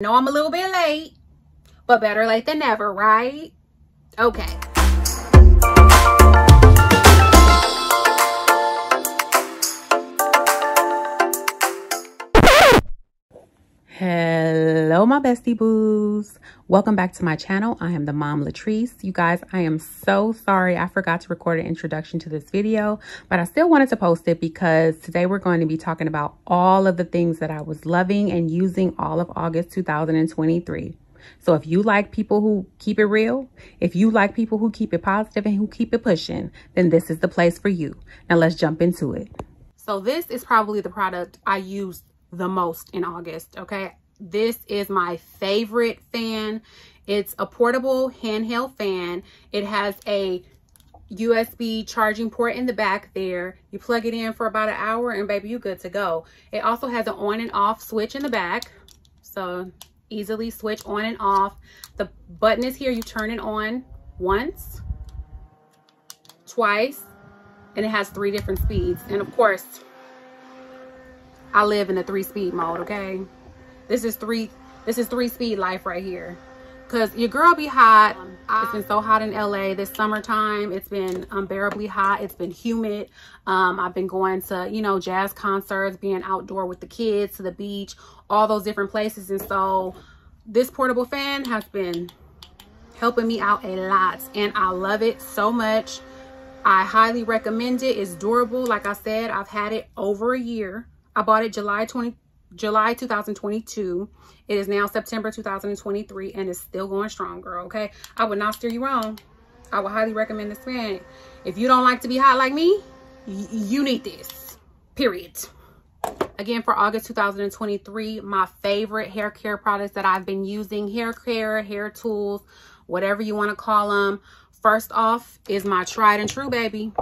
know I'm a little bit late, but better late than never, right? Okay. Hello, my bestie boos. Welcome back to my channel. I am the mom Latrice. You guys, I am so sorry. I forgot to record an introduction to this video, but I still wanted to post it because today we're going to be talking about all of the things that I was loving and using all of August 2023. So if you like people who keep it real, if you like people who keep it positive and who keep it pushing, then this is the place for you. Now let's jump into it. So this is probably the product I used the most in August, okay? This is my favorite fan. It's a portable handheld fan. It has a USB charging port in the back there. You plug it in for about an hour and baby, you good to go. It also has an on and off switch in the back. So easily switch on and off. The button is here. You turn it on once, twice, and it has three different speeds. And of course, I live in a three speed mode, okay? This is three, this is three speed life right here. Cause your girl be hot. It's been so hot in LA this summertime. It's been unbearably hot. It's been humid. Um, I've been going to, you know, jazz concerts, being outdoor with the kids, to the beach, all those different places. And so this portable fan has been helping me out a lot and I love it so much. I highly recommend it. It's durable. Like I said, I've had it over a year. I bought it July 20, July 2022. It is now September 2023 and it's still going strong, girl, okay? I would not steer you wrong. I would highly recommend this fan. If you don't like to be hot like me, you need this, period. Again, for August 2023, my favorite hair care products that I've been using, hair care, hair tools, whatever you want to call them. First off is my tried and true, baby.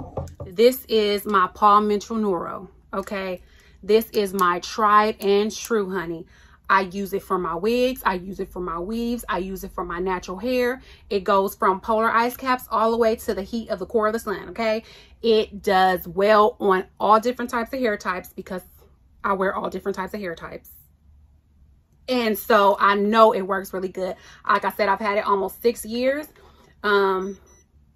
This is my Paul Mitchell Neuro, okay? This is my tried and true, honey. I use it for my wigs. I use it for my weaves. I use it for my natural hair. It goes from polar ice caps all the way to the heat of the core of the sun, okay? It does well on all different types of hair types because I wear all different types of hair types. And so I know it works really good. Like I said, I've had it almost six years. Um,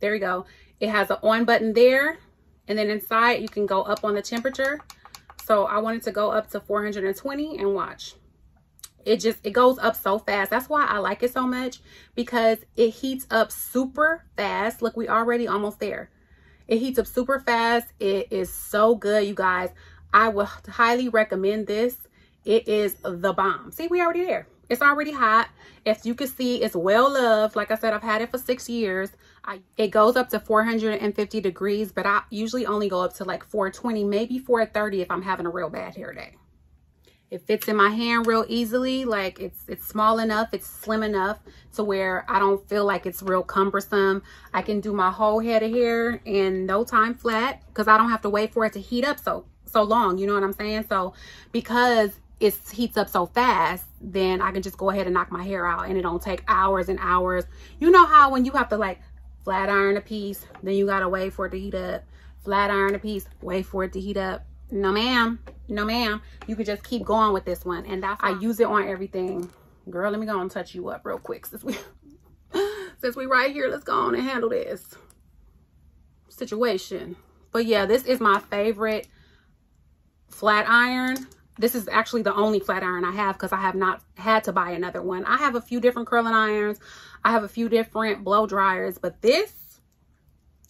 there we go. It has an on button there. And then inside you can go up on the temperature so I wanted to go up to 420 and watch. It just, it goes up so fast. That's why I like it so much because it heats up super fast. Look, we already almost there. It heats up super fast. It is so good, you guys. I would highly recommend this. It is the bomb. See, we already there. It's already hot. As you can see, it's well loved. Like I said, I've had it for six years. I, it goes up to 450 degrees, but I usually only go up to like 420, maybe 430 if I'm having a real bad hair day. It fits in my hand real easily. Like it's it's small enough, it's slim enough to where I don't feel like it's real cumbersome. I can do my whole head of hair in no time flat because I don't have to wait for it to heat up so so long. You know what I'm saying? So because it heats up so fast, then I can just go ahead and knock my hair out and it don't take hours and hours. You know how when you have to like flat iron a piece, then you gotta wait for it to heat up. Flat iron a piece, wait for it to heat up. No ma'am, no ma'am. You could just keep going with this one. And that's I use it on everything. Girl, let me go and touch you up real quick since we since we right here. Let's go on and handle this situation. But yeah, this is my favorite flat iron this is actually the only flat iron I have because I have not had to buy another one. I have a few different curling irons. I have a few different blow dryers, but this,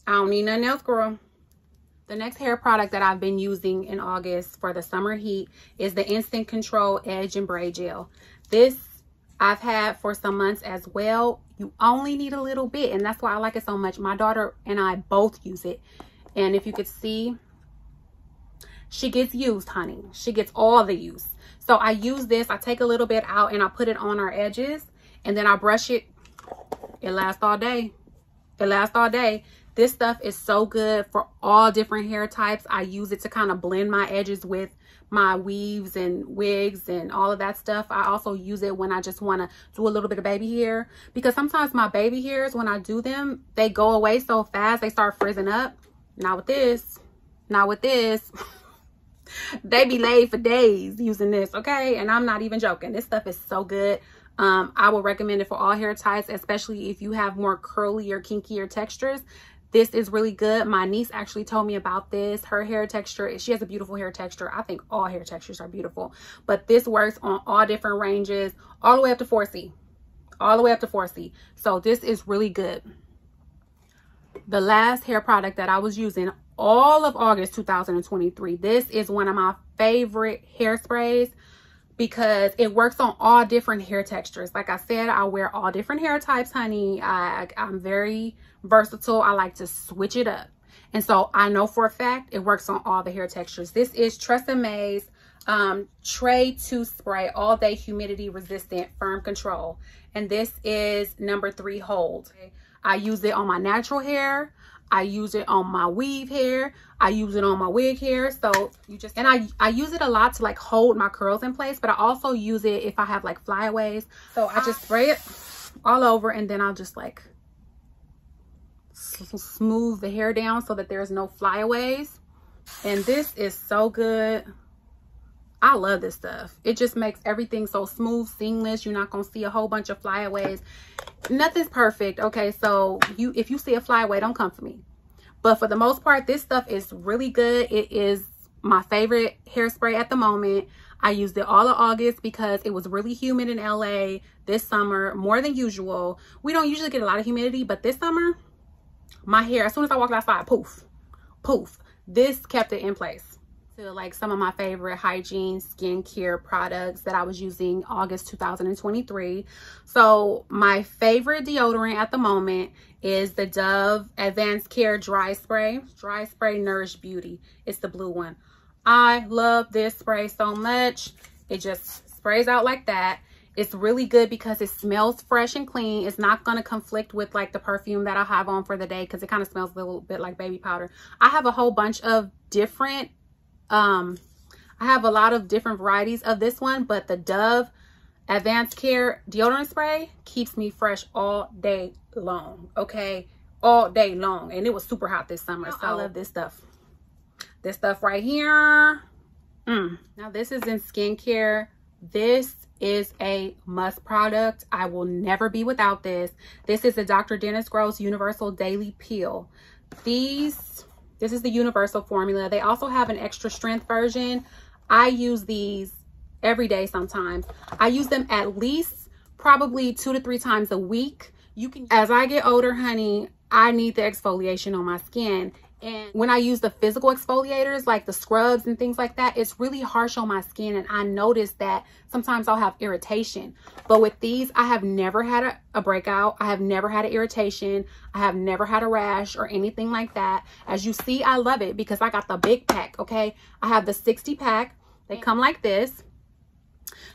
I don't need nothing else, girl. The next hair product that I've been using in August for the summer heat is the Instant Control Edge and Braid Gel. This I've had for some months as well. You only need a little bit, and that's why I like it so much. My daughter and I both use it. And if you could see, she gets used, honey. She gets all the use. So I use this. I take a little bit out and I put it on our edges. And then I brush it. It lasts all day. It lasts all day. This stuff is so good for all different hair types. I use it to kind of blend my edges with my weaves and wigs and all of that stuff. I also use it when I just want to do a little bit of baby hair because sometimes my baby hairs, when I do them, they go away so fast. They start frizzing up. Not with this. Not with this. they be laid for days using this, okay? And I'm not even joking. This stuff is so good. Um, I will recommend it for all hair types, especially if you have more curly or kinkier textures. This is really good. My niece actually told me about this. Her hair texture, she has a beautiful hair texture. I think all hair textures are beautiful, but this works on all different ranges, all the way up to 4C, all the way up to 4C. So this is really good. The last hair product that I was using all of August 2023. This is one of my favorite hairsprays because it works on all different hair textures. Like I said, I wear all different hair types, honey. I, I'm very versatile. I like to switch it up. And so I know for a fact it works on all the hair textures. This is TRESemmé's um, Tray 2 Spray All Day Humidity Resistant Firm Control. And this is number three hold. I use it on my natural hair. I use it on my weave hair. I use it on my wig hair. So you just, and I, I use it a lot to like hold my curls in place, but I also use it if I have like flyaways. So I just spray it all over and then I'll just like smooth the hair down so that there's no flyaways. And this is so good. I love this stuff. It just makes everything so smooth, seamless. You're not going to see a whole bunch of flyaways. Nothing's perfect. Okay, so you if you see a flyaway, don't come for me. But for the most part, this stuff is really good. It is my favorite hairspray at the moment. I used it all of August because it was really humid in LA this summer, more than usual. We don't usually get a lot of humidity, but this summer, my hair, as soon as I walked outside, poof, poof. This kept it in place to like some of my favorite hygiene skincare products that I was using August 2023. So my favorite deodorant at the moment is the Dove Advanced Care Dry Spray. Dry Spray Nourish Beauty. It's the blue one. I love this spray so much. It just sprays out like that. It's really good because it smells fresh and clean. It's not going to conflict with like the perfume that I have on for the day because it kind of smells a little bit like baby powder. I have a whole bunch of different um, I have a lot of different varieties of this one, but the Dove Advanced Care deodorant spray keeps me fresh all day long, okay? All day long. And it was super hot this summer, so I love this stuff. This stuff right here. Mm. Now, this is in skincare. This is a must product. I will never be without this. This is the Dr. Dennis Gross Universal Daily Peel. These this is the universal formula. They also have an extra strength version. I use these every day sometimes. I use them at least probably two to three times a week. You can, as I get older, honey, I need the exfoliation on my skin. And when I use the physical exfoliators, like the scrubs and things like that, it's really harsh on my skin. And I notice that sometimes I'll have irritation. But with these, I have never had a, a breakout. I have never had an irritation. I have never had a rash or anything like that. As you see, I love it because I got the big pack, okay? I have the 60 pack. They come like this.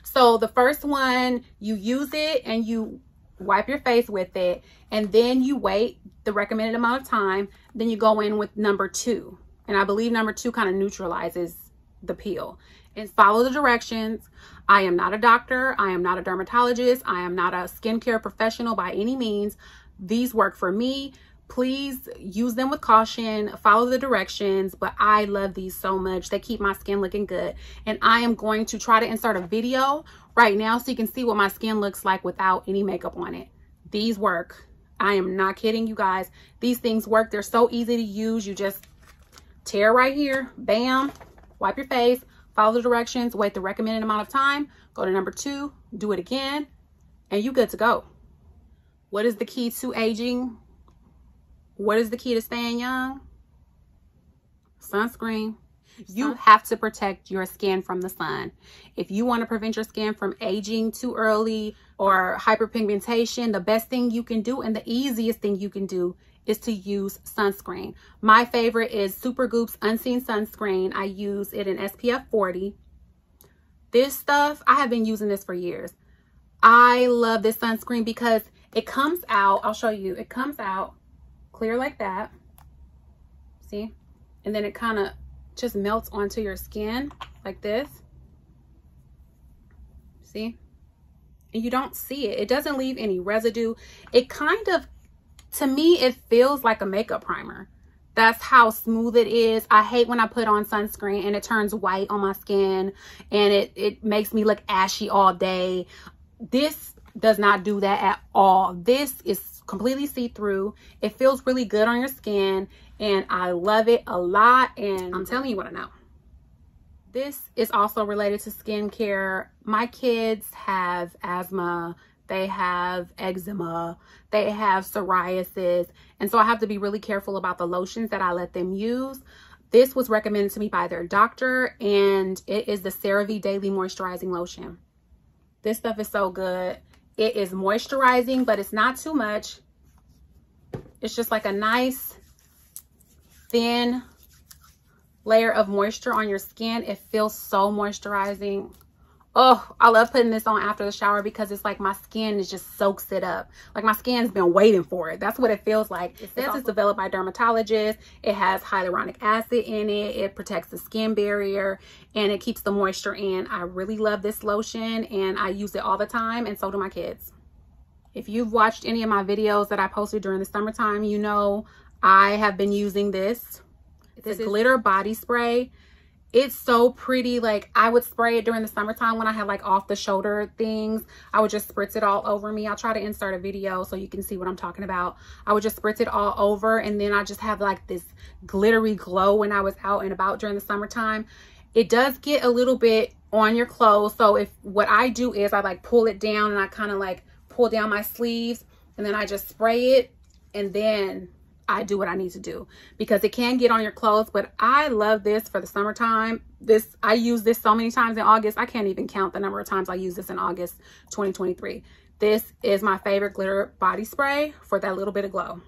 So the first one, you use it and you wipe your face with it and then you wait the recommended amount of time then you go in with number two. And i believe number two kind of neutralizes the peel and follow the directions. I am not a doctor. I am not a dermatologist. I am not a skincare professional by any means. These work for me. Please use them with caution. Follow the directions. But i love these so much. They keep my skin looking good. And i am going to try to insert a video right now so you can see what my skin looks like without any makeup on it. These work i am not kidding you guys. These things work. They're so easy to use. You just tear right here. Bam. Wipe your face. Follow the directions wait the recommended amount of time. Go to number two. Do it again. And you good to go. What is the key to aging? What is the key to staying young? Sunscreen. You have to protect your skin from the sun. If you want to prevent your skin from aging too early or hyperpigmentation, the best thing you can do and the easiest thing you can do is to use sunscreen. My favorite is Supergoop's Unseen Sunscreen. I use it in SPF 40. This stuff, I have been using this for years. I love this sunscreen because it comes out, I'll show you, it comes out clear like that. See? And then it kind of just melts onto your skin like this. See? And you don't see it. It doesn't leave any residue. It kind of, to me, it feels like a makeup primer. That's how smooth it is. I hate when I put on sunscreen and it turns white on my skin and it, it makes me look ashy all day. This does not do that at all. This is completely see-through. It feels really good on your skin and I love it a lot. And I'm telling you what I know. This is also related to skincare. My kids have asthma, they have eczema, they have psoriasis. And so I have to be really careful about the lotions that I let them use. This was recommended to me by their doctor and it is the CeraVe Daily Moisturizing Lotion. This stuff is so good. It is moisturizing, but it's not too much. It's just like a nice, thin layer of moisture on your skin. It feels so moisturizing. Oh, I love putting this on after the shower because it's like my skin is just soaks it up. Like my skin's been waiting for it. That's what it feels like. It says it's developed by dermatologists. It has hyaluronic acid in it. It protects the skin barrier and it keeps the moisture in. I really love this lotion and I use it all the time and so do my kids. If you've watched any of my videos that I posted during the summertime, you know I have been using this. It's a glitter body spray. It's so pretty. Like i would spray it during the summertime when i had like off the shoulder things. I would just spritz it all over me. I'll try to insert a video so you can see what i'm talking about. I would just spritz it all over and then i just have like this glittery glow when i was out and about during the summertime. It does get a little bit on your clothes so if what i do is i like pull it down and i kind of like pull down my sleeves and then i just spray it and then I do what I need to do because it can get on your clothes. But I love this for the summertime. This I use this so many times in August. I can't even count the number of times I use this in August 2023. This is my favorite glitter body spray for that little bit of glow.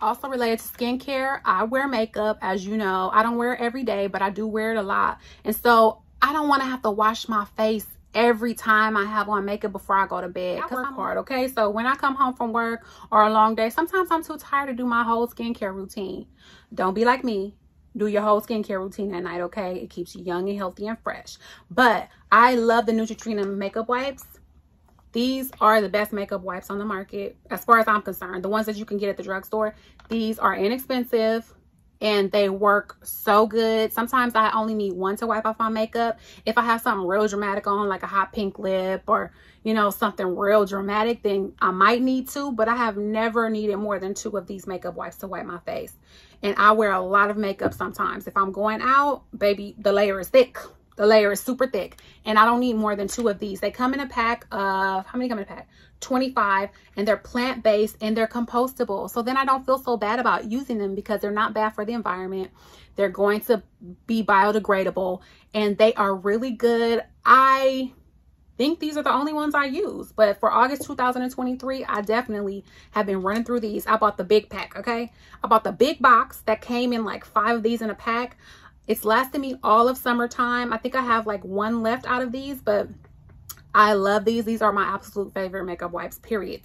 Also related to skincare, I wear makeup, as you know. I don't wear it every day, but I do wear it a lot. And so I don't want to have to wash my face every time I have on makeup before I go to bed because I'm hard, okay? So when I come home from work or a long day, sometimes I'm too tired to do my whole skincare routine. Don't be like me. Do your whole skincare routine at night, okay? It keeps you young and healthy and fresh. But I love the Neutrogena makeup wipes. These are the best makeup wipes on the market as far as I'm concerned. The ones that you can get at the drugstore. These are inexpensive and they work so good. Sometimes I only need one to wipe off my makeup. If I have something real dramatic on, like a hot pink lip or, you know, something real dramatic, then I might need two, but I have never needed more than two of these makeup wipes to wipe my face. And I wear a lot of makeup sometimes. If I'm going out, baby, the layer is thick. The layer is super thick and I don't need more than two of these. They come in a pack of, how many come in a pack? 25 and they're plant-based and they're compostable. So then I don't feel so bad about using them because they're not bad for the environment. They're going to be biodegradable and they are really good. I think these are the only ones I use. But for August 2023, I definitely have been running through these. I bought the big pack, okay? I bought the big box that came in like five of these in a pack. It's lasted me all of summertime. I think I have like one left out of these, but I love these. These are my absolute favorite makeup wipes, period.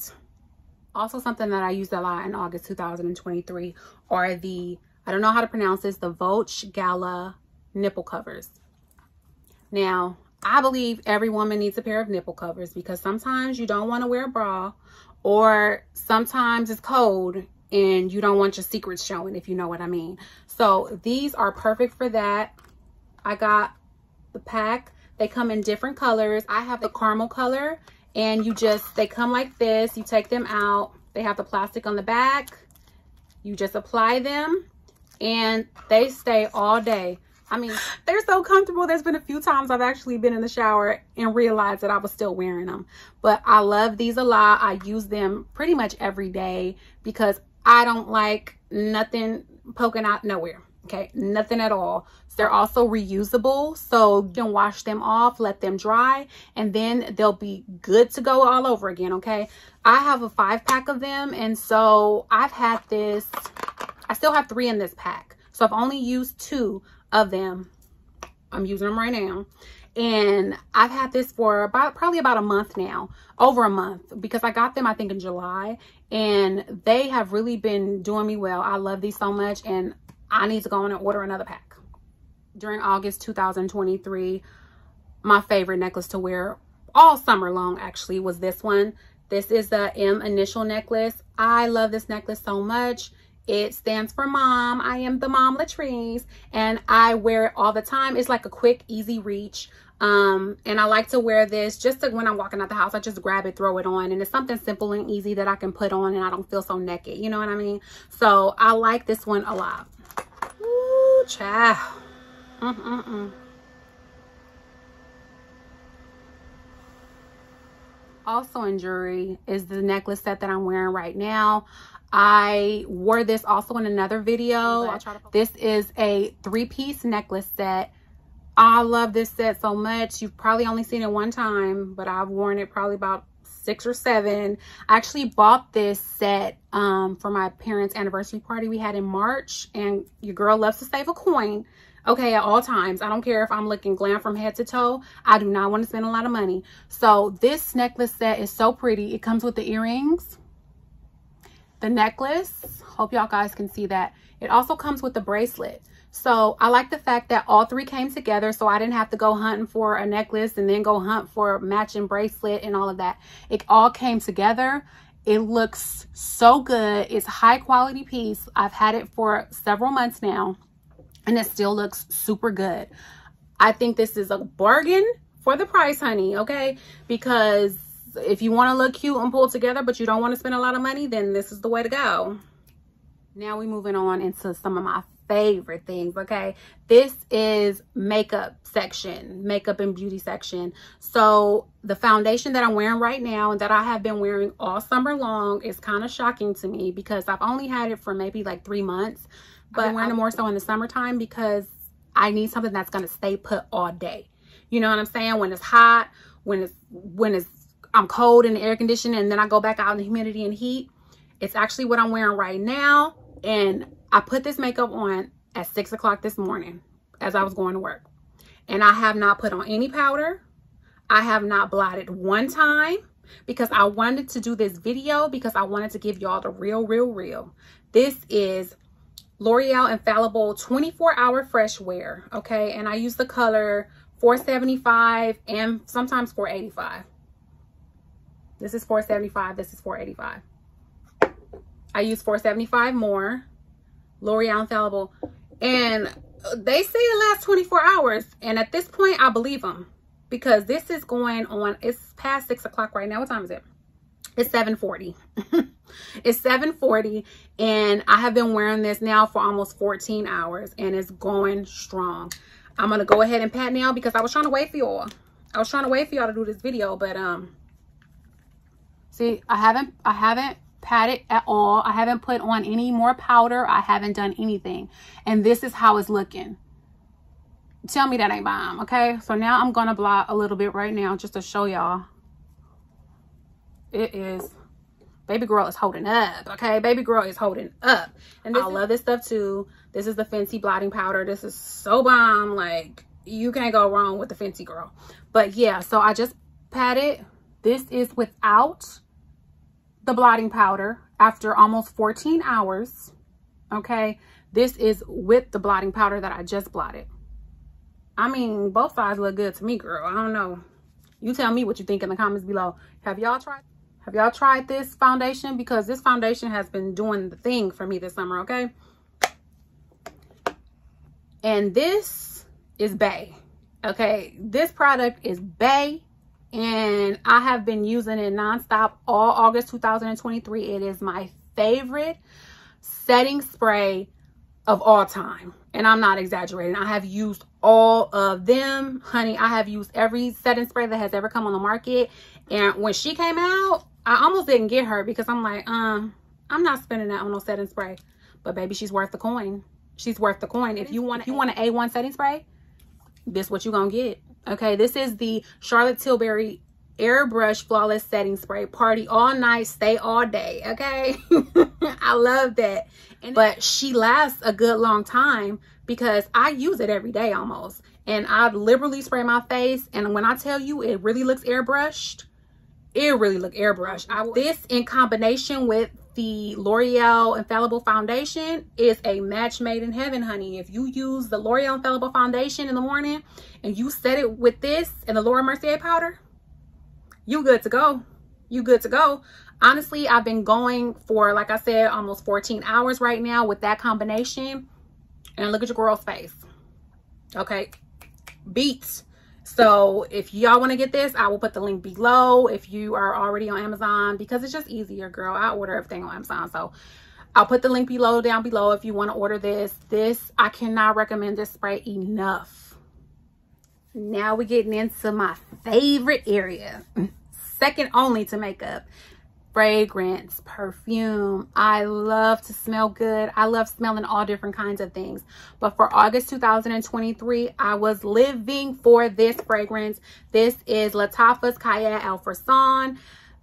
Also something that I used a lot in August 2023 are the, I don't know how to pronounce this, the Vogue Gala nipple covers. Now, I believe every woman needs a pair of nipple covers because sometimes you don't want to wear a bra or sometimes it's cold and you don't want your secrets showing, if you know what I mean. So these are perfect for that. I got the pack. They come in different colors. I have the caramel color and you just, they come like this. You take them out. They have the plastic on the back. You just apply them and they stay all day. I mean, they're so comfortable. There's been a few times I've actually been in the shower and realized that I was still wearing them. But I love these a lot. I use them pretty much every day because I don't like nothing poking out nowhere. Okay, nothing at all. They're also reusable, so you can wash them off, let them dry, and then they'll be good to go all over again, okay? I have a five pack of them, and so I've had this, I still have three in this pack. So I've only used two of them. I'm using them right now and I've had this for about probably about a month now over a month because I got them I think in July and they have really been doing me well I love these so much and I need to go on and order another pack during August 2023 my favorite necklace to wear all summer long actually was this one this is the M initial necklace I love this necklace so much it stands for mom. I am the mom Latrice and I wear it all the time. It's like a quick, easy reach. Um, and I like to wear this just to, when I'm walking out the house, I just grab it, throw it on. And it's something simple and easy that I can put on and I don't feel so naked. You know what I mean? So I like this one a lot. Ooh, child. Mm-mm-mm. Also in jewelry is the necklace set that I'm wearing right now. I wore this also in another video. This is a three-piece necklace set I love this set so much. You've probably only seen it one time, but I've worn it probably about six or seven. I actually bought this set um, for my parents' anniversary party we had in March. And your girl loves to save a coin. Okay, at all times. I don't care if I'm looking glam from head to toe. I do not want to spend a lot of money. So this necklace set is so pretty. It comes with the earrings, the necklace. Hope y'all guys can see that. It also comes with the bracelet. So I like the fact that all three came together so I didn't have to go hunting for a necklace and then go hunt for a matching bracelet and all of that. It all came together. It looks so good. It's high quality piece. I've had it for several months now and it still looks super good. I think this is a bargain for the price, honey, okay? Because if you want to look cute and pull together but you don't want to spend a lot of money, then this is the way to go. Now we're moving on into some of my favorite things okay? This is makeup section makeup and beauty section. So the foundation that i'm wearing right now and that i have been wearing all summer long is kind of shocking to me because i've only had it for maybe like three months. But i'm wearing it more so in the summertime because i need something that's going to stay put all day. You know what i'm saying? When it's hot when it's when it's i'm cold in the air conditioning and then i go back out in the humidity and heat it's actually what i'm wearing right now and I put this makeup on at 6 o'clock this morning as I was going to work. And I have not put on any powder. I have not blotted one time because I wanted to do this video because I wanted to give y'all the real, real, real. This is L'Oreal Infallible 24 Hour Fresh Wear, okay? And I use the color 475 and sometimes 485. This is 475, this is 485. I use 475 more L'Oreal Infallible. And they say it lasts 24 hours. And at this point, I believe them. Because this is going on, it's past 6 o'clock right now. What time is it? It's 740. it's 740 and I have been wearing this now for almost 14 hours and it's going strong. I'm going to go ahead and pat now because I was trying to wait for y'all. I was trying to wait for y'all to do this video, but um see, I haven't I haven't pat it at all. I haven't put on any more powder. I haven't done anything. And this is how it's looking. Tell me that ain't bomb, okay? So now I'm going to blot a little bit right now just to show y'all. It is, baby girl is holding up, okay? Baby girl is holding up. And I love this stuff too. This is the Fenty blotting powder. This is so bomb. Like, you can't go wrong with the Fenty girl. But yeah, so I just pat it. This is without the blotting powder after almost 14 hours. Okay, this is with the blotting powder that I just blotted. I mean, both sides look good to me, girl. I don't know. You tell me what you think in the comments below. Have y'all tried have y'all tried this foundation? Because this foundation has been doing the thing for me this summer, okay? And this is Bay. Okay, this product is Bay and I have been using it nonstop all August 2023. It is my favorite setting spray of all time. And I'm not exaggerating. I have used all of them. Honey, I have used every setting spray that has ever come on the market. And when she came out, I almost didn't get her because I'm like, um, I'm not spending that on no setting spray. But baby, she's worth the coin. She's worth the coin. If you want, if you want an A1 setting spray, this is what you gonna get. Okay, this is the Charlotte Tilbury Airbrush Flawless Setting Spray. Party all night, stay all day. Okay, I love that. But she lasts a good long time because I use it every day almost. And I liberally spray my face. And when I tell you it really looks airbrushed, it really look airbrushed. I, this in combination with the L'Oreal Infallible Foundation is a match made in heaven, honey. If you use the L'Oreal Infallible Foundation in the morning and you set it with this and the Laura Mercier powder, you good to go. You good to go. Honestly, I've been going for, like I said, almost 14 hours right now with that combination. And look at your girl's face. Okay. Beats So if y'all want to get this, I will put the link below if you are already on Amazon because it's just easier, girl. I order everything on Amazon. So I'll put the link below down below if you want to order this. This, I cannot recommend this spray enough. Now we're getting into my favorite area. Second only to makeup fragrance, perfume. I love to smell good. I love smelling all different kinds of things. But for August 2023, I was living for this fragrance. This is Lattafa's Qaed Al.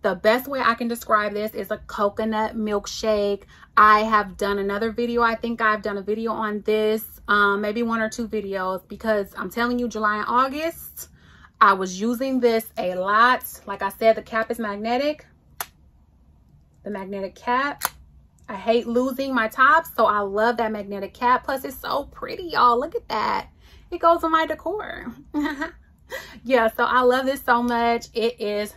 The best way I can describe this is a coconut milkshake. I have done another video. I think I've done a video on this, um, maybe one or two videos because I'm telling you, July and August, I was using this a lot. Like I said, the cap is magnetic the magnetic cap. I hate losing my tops, so I love that magnetic cap. Plus, it's so pretty, y'all. Look at that. It goes on my decor. yeah, so I love this so much. It is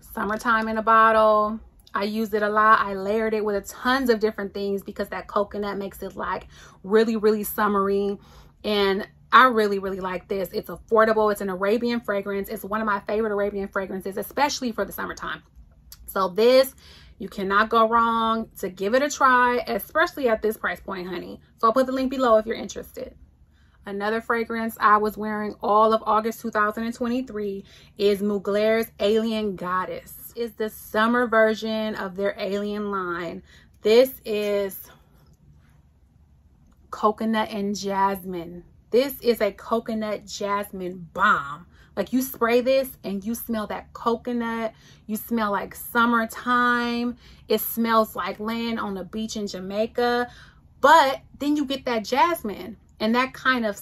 summertime in a bottle. I use it a lot. I layered it with tons of different things because that coconut makes it like really, really summery. And I really, really like this. It's affordable. It's an Arabian fragrance. It's one of my favorite Arabian fragrances, especially for the summertime. So this, you cannot go wrong to give it a try, especially at this price point, honey. So I'll put the link below if you're interested. Another fragrance I was wearing all of August 2023 is Mugler's Alien Goddess. It's the summer version of their Alien line. This is coconut and jasmine. This is a coconut jasmine bomb. Like you spray this and you smell that coconut. You smell like summertime. It smells like land on the beach in Jamaica. But then you get that jasmine and that kind of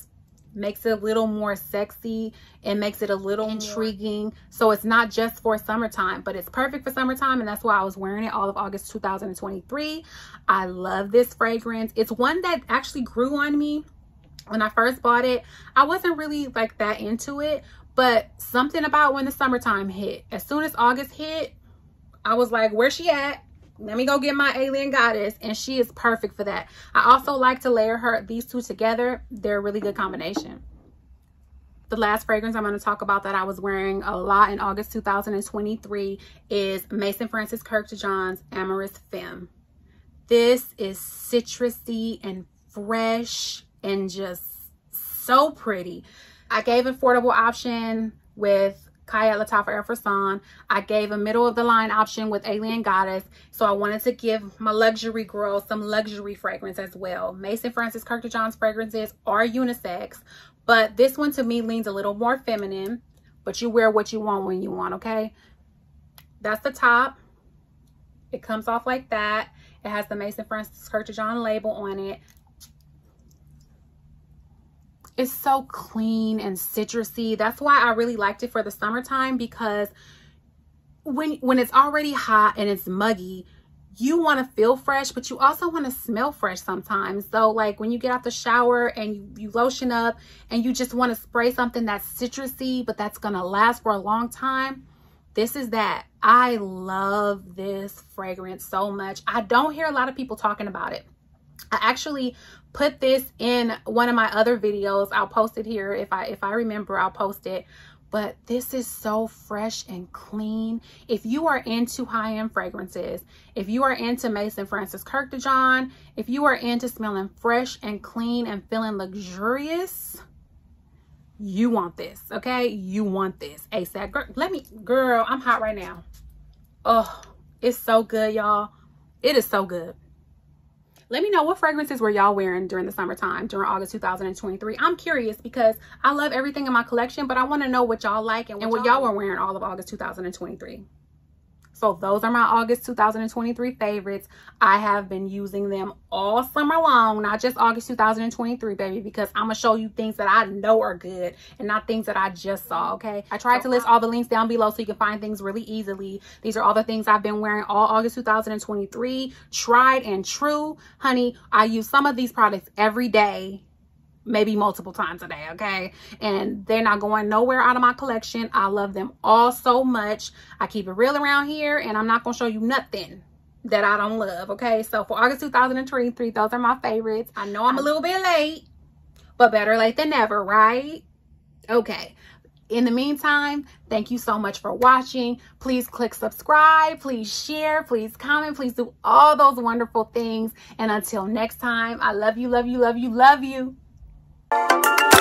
makes it a little more sexy and makes it a little intriguing so it's not just for summertime but it's perfect for summertime and that's why i was wearing it all of august 2023 i love this fragrance it's one that actually grew on me when i first bought it i wasn't really like that into it but something about when the summertime hit, as soon as August hit, I was like, where's she at? Let me go get my alien goddess. And she is perfect for that. I also like to layer her these two together. They're a really good combination. The last fragrance I'm going to talk about that I was wearing a lot in August 2023 is Maison Francis Kurkdjian's Amyris Femme. This is citrusy and fresh and just so pretty. I gave an affordable option with Kaya Lattafa Air. I gave a middle of the line option with Alien Goddess. So I wanted to give my luxury girl some luxury fragrance as well. Maison Francis Kurkdjian's fragrances are unisex, but this one to me leans a little more feminine, but you wear what you want when you want, okay? That's the top. It comes off like that. It has the Maison Francis Kurkdjian label on it. It's so clean and citrusy. That's why I really liked it for the summertime because when when it's already hot and it's muggy, you want to feel fresh, but you also want to smell fresh sometimes. So like when you get out the shower and you, you lotion up and you just want to spray something that's citrusy, but that's going to last for a long time. This is that. I love this fragrance so much. I don't hear a lot of people talking about it. I actually put this in one of my other videos. I'll post it here. If I if I remember, I'll post it. But this is so fresh and clean. If you are into high-end fragrances, if you are into Maison Francis Kurkdjian, if you are into smelling fresh and clean and feeling luxurious, you want this, okay? You want this ASAP. Girl, let me, girl, I'm hot right now. Oh, it's so good, y'all. It is so good. Let me know what fragrances were y'all wearing during the summertime, during August 2023. I'm curious because I love everything in my collection, but I want to know what y'all like and what y'all were wearing all of August 2023. So those are my August 2023 favorites. I have been using them all summer long, not just August 2023, baby, because I'm going to show you things that I know are good and not things that I just saw, okay? I tried to list all the links down below so you can find things really easily. These are all the things I've been wearing all August 2023. Tried and true. Honey, I use some of these products every day maybe multiple times a day okay and they're not going nowhere out of my collection i love them all so much i keep it real around here and i'm not gonna show you nothing that i don't love okay so for august 2023 those are my favorites i know i'm a little bit late but better late than never right Okay. In the meantime, thank you so much for watching. Please click subscribe. Please share. Please comment. Please do all those wonderful things. And until next time, I love you, love you, love you, love Thank you.